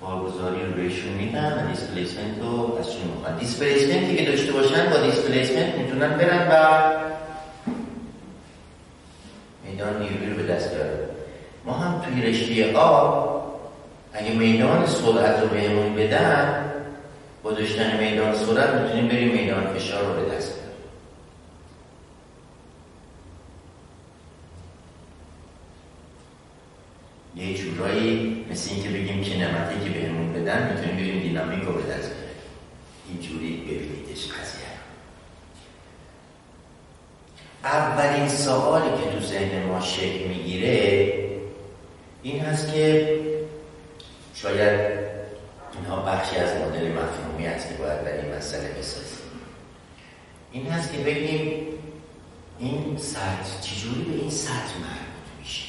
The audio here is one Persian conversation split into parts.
بارگذاری بهشون میدن و دیسپلیسمنت رو از چون می‌خوان؟ displacement ی که داشته باشن با displacement می‌تونن برن و میدان نیروی رو به دست بیارن. ما هم توی رشته آب اگه میدان سرعت رو بهمون بدن با داشتن میدان سرعت می‌تونیم بریم میدان فشار رو به دست یه جورایی مثل اینکه بگیم که نمتی که بهمون بدن می‌تونیم بریم دینامیک رو به اینجوری ببینیدش قضیه اولین سوالی که تو ذهن ما شکل می‌گیره این هست که شاید اینها بخشی از مدل مفهومی است که باید در این مسئله بسازیم. این هست که بگیم این سطح چجوری به این سطح مربوط میشه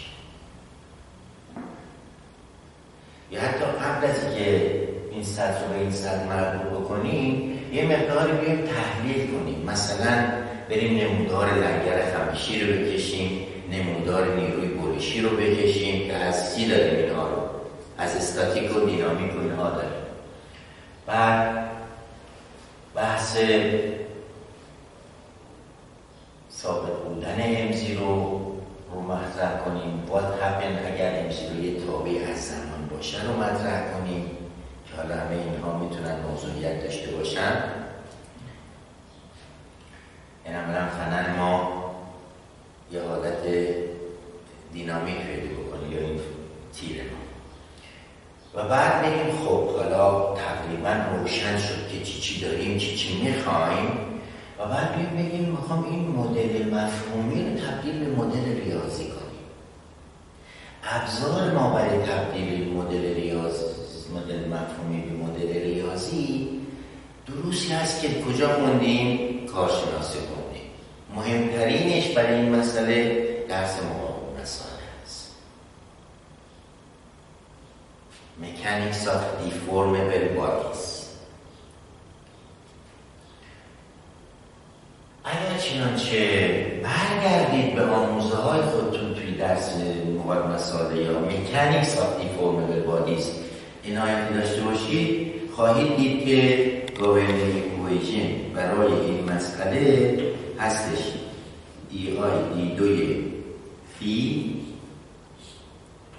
یا حتی قبل از اینکه این سطح رو به این سطح مربوط بکنیم یه مقداری بیایم تحلیل کنیم. مثلا بریم نمودار لنگر خمیشی رو بکشیم نمودار نیروی بریشی رو بکشیم که از چی داریم اینها رو؟ از استاتیک و دینامیک و اینها داریم. بعد بحث ثابت بودن امزی رو رو مطرح کنیم what happen اگر امزی رو یه تابع از زمان باشه رو مطرح کنیم که حالا همه اینها موضوعیت داشته باشن این عملا فنن ما یه حالت دینامیک پیدا بکنه یا این تیر ما. و بعد بگیم خب حالا تقریبا روشن شد که چی چی داریم چی چی می‌خوایم. و بعد بگیم بگیم می‌خوام این مدل مفهومی رو تبدیل به مدل ریاضی کنیم. ابزار ما برای تبدیل مدل ریاضی مدل مفهومی به ریاضی دروسی هست که کجا خوندیم کارشناسی خوندیم مهمترینش برای این مسئله درس مقاوم رسانه است. Mechanics of Deformable Bodies اگر چنانچه برگردید به آموزه های خودتون توی درس مقاومت مصالح یا Mechanics of Deformable Bodies عنایتی داشته باشید. خواهید دید که governing equation برای این مسئله هستش. دی آی دی دوی فی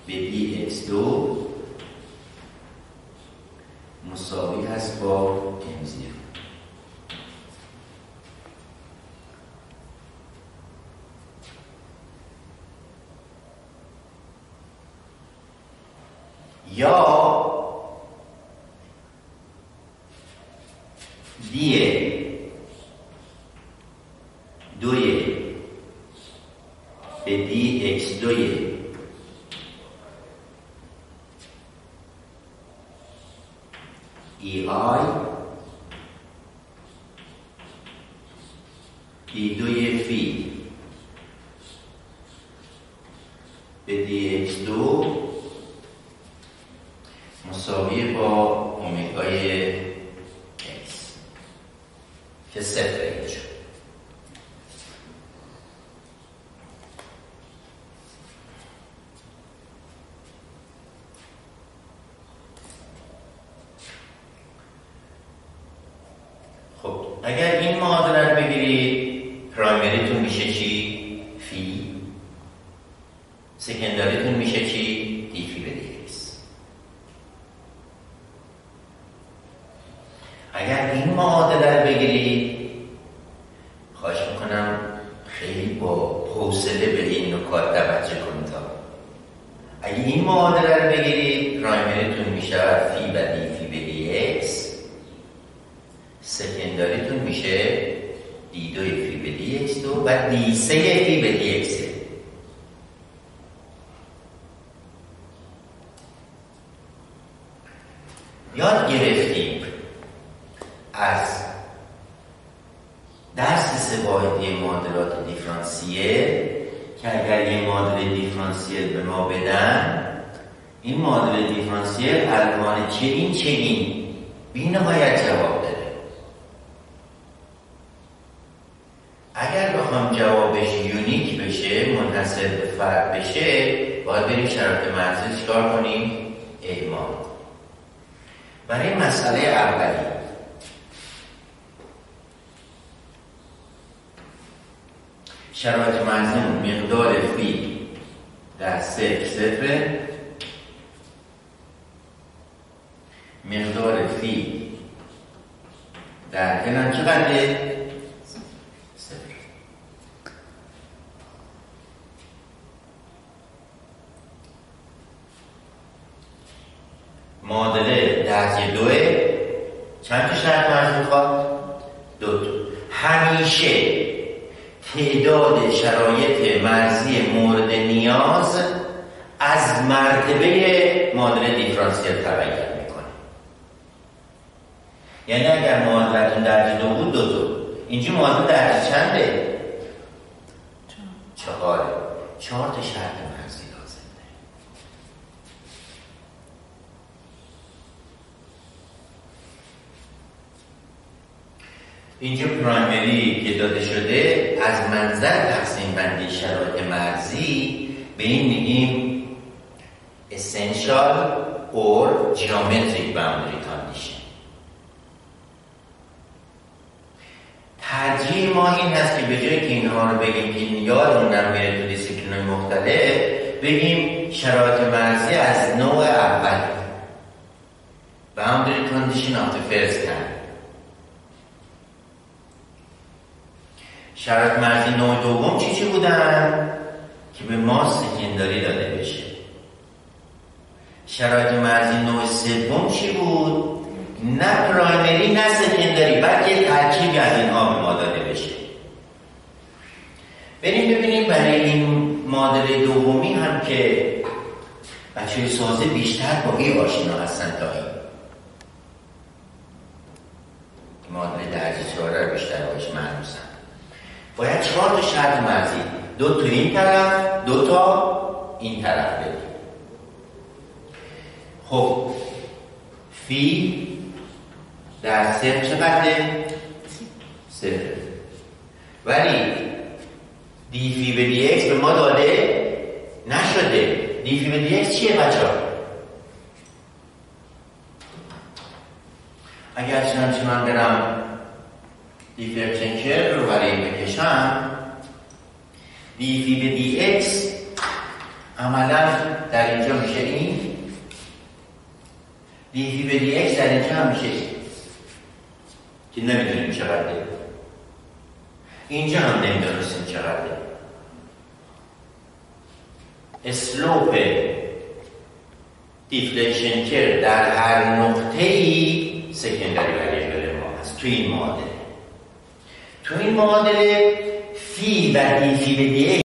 به دی اکس دو مساوی هست با ام زیرو یا دیه دوی به دی اکس دوی ای آی دی دوی فی به دی اکس دو مساوی با اومگای که صفر اینجا خب اگر این معادله رو بگیرید پرایمریتون میشه چی؟ فی secondary تون میشه چی؟ d phi به dx اگر این معادله رو بگیرید حوصله به این نکات توجه کنید اگه این معادله رو بگیرید primary تون میشه phi و d phi به dx secondary تون میشه d دوی phi به dx دو و d سه phi به dx یاد گرفتیم از سه واحدی معادلات دیفرانسیل که اگر یه معادله دیفرانسیل به ما بدن این معادله دیفرانسیل المان چنین چنین بی نهایت جواب داره. اگر بخوام جوابش یونیک بشه منحصر به فرد بشه باید بریم شرایط مرزی چیکار کنیم؟ ایمان برای مسئله اولی شرایط منظوم مقدار فی در صفر صفر مقدار فی در کنان چقدره؟ معادله درجه دوه چند تا شرط مرز می‌خواد؟ دو تا همیشه تعداد شرایط مرزی مورد نیاز از مرتبه معادله دیفرانسیل تغییر می‌کنه. یعنی اگر معادلتون درجه دو بود دو دو اینجا معادله درجه چنده؟ چهاره چهار تا شرط مرزی اینجا پرایمری که داده شده از منظر تقسیم بندی شرایط مرزی به این میگیم essential or geometric boundary condition. ترجیح ما این هست که به جای که اینها رو بگیم که یادمون نمیره تو دیسیپلین مختلف بگیم شرایط مرزی از نوع اول. Boundary condition of the first kind. شرط مرزی نوع دوم چی چی بودن؟ که به ما سکنداری داده بشه شرایط مرزی نوع سوم چی بود؟ نه پرایمری نه سکندری بلکه ترکیبی از اینها به ما داده بشه بریم ببینیم برای این مادر دومی هم که بچه سازه بیشتر با این آشنا هستن تا این مادر درجه چهاره بیشتر باش معلومسن باید چهار تا شرط مرزی دو تا این طرف دو تا این طرف بدیم خب فی در صفر چقدره؟ صفر ولی d phi به dx به ما داده نشده d phi به dx چیه بچه ها؟ اگر چنانچه من برم deflection رو برای این بکشم d phi به dx عملا در اینجا میشه این. d phi به dx در اینجا هم میشه. که نمی‌دونیم چقدره. اینجا هم نمی‌دونستیم چقدره. slope deflection curve در هر نقطه ای secondary variable ما. هست تو این معادله. تو این معادله phi و d phi به d